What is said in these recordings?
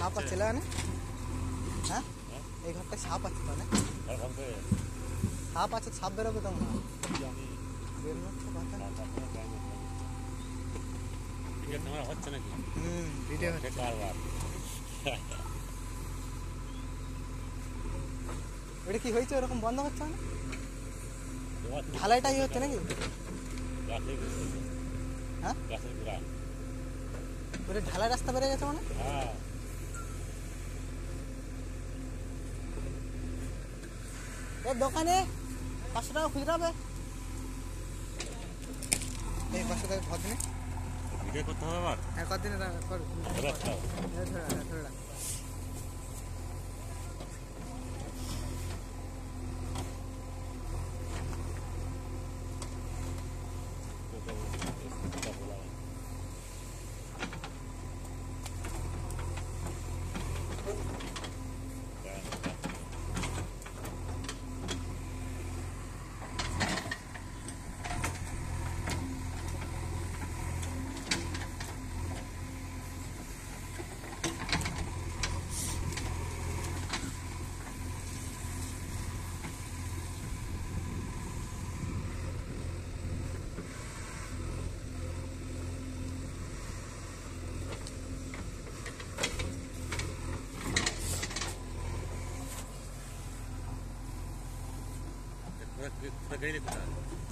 সাপ আছে না হ্যাঁ? এই ঘরটায় সাপ আছে তো না সাপ আছে সাপ বেরোবে তো মনে হয় তোমার হচ্ছে নাকি? হুম ভিডিও হচ্ছে। কারবার এটা কি হয়েছে? ওরকম বন্ধ হচ্ছে না ঢালাইটাই হচ্ছে নাকি? হ্যাঁ? ঢালাই রাস্তা বেড়ে গেছে মানে? হ্যাঁ। এর দোকানে পাঁচশো টাকা খুচরা হবে। এই পাঁচশো টাকা কদিনে ভিডিও করতে হবে আবার? হ্যাঁ কদিনে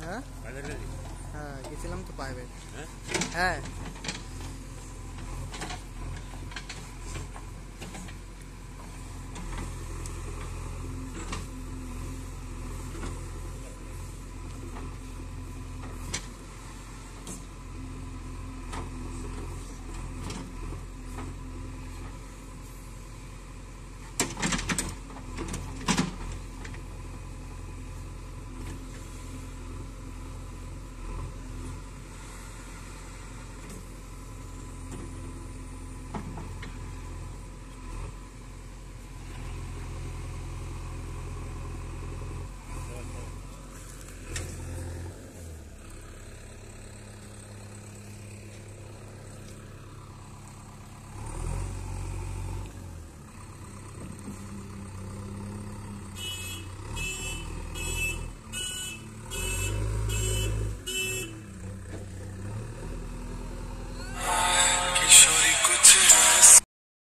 हाँ? गिसिलम हाँ, तो पाए है। हाँ। Shorty.